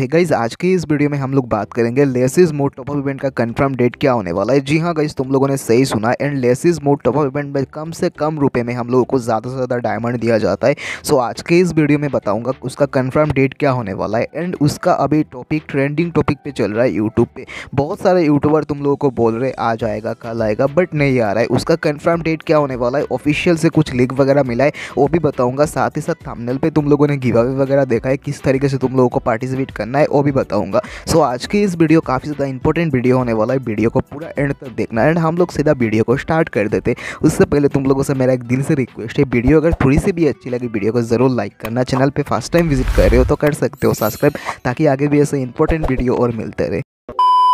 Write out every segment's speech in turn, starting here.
है गाइज़ आज की इस वीडियो में हम लोग बात करेंगे laces mode top up event का कंफर्म डेट क्या होने वाला है। जी हाँ गाइज़ तुम लोगों ने सही सुना and laces mode top up event में कम से कम रुपए में हम लोगों को ज़्यादा से ज़्यादा डायमंड दिया जाता है। सो आज के इस वीडियो में बताऊँगा उसका कन्फर्म डेट क्या होने वाला है एंड उसका अभी टॉपिक ट्रेंडिंग टॉपिक पे चल रहा है यूट्यूब पे। बहुत सारे यूट्यूबर तुम लोगों को बोल रहे आ जाएगा, कल आएगा बट नहीं आ रहा है। उसका कन्फर्म डेट क्या होने वाला है ऑफिशियल से कुछ लिंक वगैरह मिला है, वो भी बताऊँगा। साथ ही साथ थंबनेल पे तुम लोगों ने गिवा वगैरह देखा है, किस तरीके से तुम लोगों को पार्टिसिपेट करना है वो भी बताऊँगा। सो so, आज की इस वीडियो काफ़ी ज़्यादा इंपॉर्टेंट वीडियो होने वाला है। वीडियो को पूरा एंड तक देखना। एंड हम लोग सीधा वीडियो को स्टार्ट कर देते। उससे पहले तुम लोगों से मेरा एक दिल से रिक्वेस्ट है। वीडियो अगर थोड़ी सी भी अच्छी लगी वीडियो को ज़रूर लाइक करना। चैनल पर फ़र्स्ट टाइम विज़िट कर रहे हो तो कर सकते हो। सब्सक्राइब ताकि आगे भी ऐसे इंपॉर्टेंट वीडियो और मिलते रहे।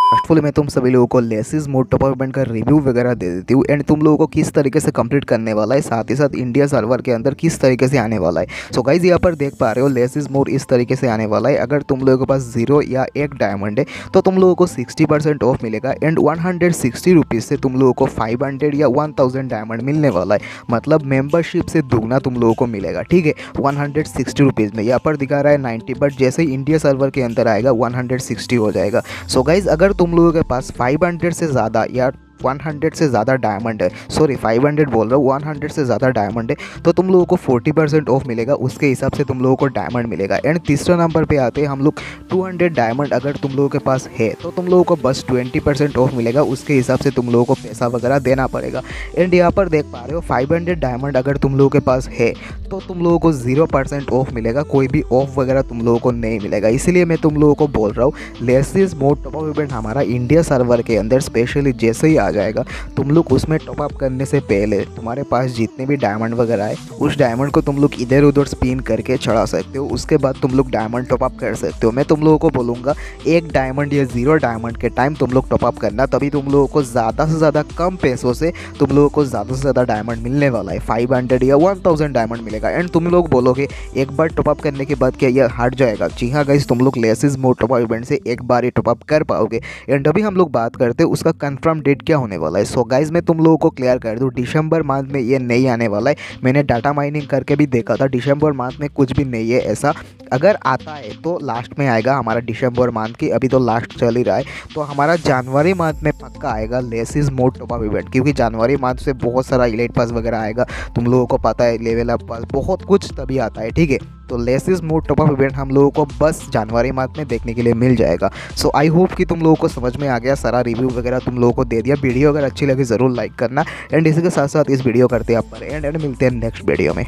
फर्स्टफुल मैं तुम सभी लोगों को लेसिस मोड टॉप अप का रिव्यू वगैरह दे देती हूँ। एंड तुम लोगों को किस तरीके से कंप्लीट करने वाला है? साथ ही साथ इंडिया सर्वर के अंदर किस तरीके से आने वाला है? सो गाइज़ यहाँ पर देख पा रहे हो लेसिस मोड इस तरीके से आने वाला है। अगर तुम लोगों के पास ज़ीरो या एक डायमंड है तो तुम लोगों को सिक्सटी परसेंट ऑफ़ मिलेगा। And one hundred sixty rupees से तुम लोगों को फाइव हंड्रेड या वन थाउज़ेंड डायमंड मिलने वाला है। मतलब मेम्बरशिप से दुगना तुम लोगों को मिलेगा, ठीक है? वन हंड्रेड सिक्सटी रुपीज़ में। यहाँ पर दिखा रहा है नाइन्टी बट जैसे इंडिया सर्वर के अंदर आएगा वन हंड्रेड सिक्सटी हो जाएगा। सो गाइज़ अगर तुम लोगों के पास 500 से ज़्यादा या 100 से ज़्यादा डायमंड है। सॉरी 500 बोल रहा हूँ 100 से ज़्यादा डायमंड है। तो तुम लोगों को 40 परसेंट ऑफ़ मिलेगा, उसके हिसाब से तुम लोगों को डायमंड मिलेगा। एंड तीसरा नंबर पे आते हैं हम लोग 200 डायमंड अगर तुम लोगों के पास है तो तुम लोगों को बस 20 परसेंट ऑफ़ मिलेगा, उसके हिसाब से तुम लोगों को पैसा वगैरह देना पड़ेगा। एंड यहाँ पर देख पा रहे हो फाइव डायमंड अगर तुम लोगों के पास है तो तुम लोगों को ज़ीरो परसेंट ऑफ़ मिलेगा, कोई भी ऑफ़ वगैरह तुम लोगों को नहीं मिलेगा। इसीलिए मैं तुम लोगों को बोल रहा हूँ लेसिस मोड टॉप अप इवेंट हमारा इंडिया सर्वर के अंदर स्पेशली जैसे ही आ जाएगा। तुम लोग उसमें टॉप अप करने से पहले तुम्हारे पास जितने भी डायमंड वगैरह है, उस डायमंड को तुम लोग इधर उधर स्पिन करके चढ़ा सकते हो। उसके बाद तुम लोग डायमंड टॉप अप कर सकते हो। मैं तुम लोगों को बोलूँगा, एक डायमंड या ज़ीरो डायमंड के टाइम तुम लोग टॉप अप करना, तभी तुम लोगों को ज़्यादा से ज़्यादा कम पैसों से तुम लोगों को ज़्यादा से ज़्यादा डायमंड मिलने वाला है। फाइव हंड्रेड या वन थाउज़ेंड डायमंड मिलेगा। एंड तुम लोग बोलोगे, एक बार टॉप अप करने के बाद क्या यह हट जाएगा? जी हाँ गाइज़ तुम लोग लेसिस मोड टॉप अप इवेंट से एक बार ही टॉप अप कर पाओगे। एंड अभी हम लोग बात करते हैं, उसका कन्फर्म डेट क्या होने वाला है? सो so गाइज़ मैं तुम लोगों को क्लियर कर दूँ दिसंबर मंथ में ये नहीं आने वाला है। मैंने डाटा माइनिंग करके भी देखा था दिसंबर मंथ में कुछ भी नहीं है ऐसा। अगर आता है तो लास्ट में आएगा हमारा दिसंबर मंथ की, अभी तो लास्ट चल ही रहा है। तो हमारा जनवरी मंथ में पक्का आएगा लेसिस मोड टॉप इवेंट क्योंकि जनवरी मंथ से बहुत सारा इलेट पास वगैरह आएगा। तुम लोगों को पता है लेवल अप पास बहुत कुछ तभी आता है, ठीक है? तो laces mode top up event हम लोगों को बस जनवरी मंथ में देखने के लिए मिल जाएगा। सो आई होप कि तुम लोगों को समझ में आ गया, सारा रिव्यू वगैरह तुम लोगों को दे दिया। वीडियो अगर अच्छी लगी, ज़रूर लाइक करना। एंड इसी के साथ साथ इस वीडियो करते हैं आप पर एंड एंड मिलते हैं नेक्स्ट वीडियो में।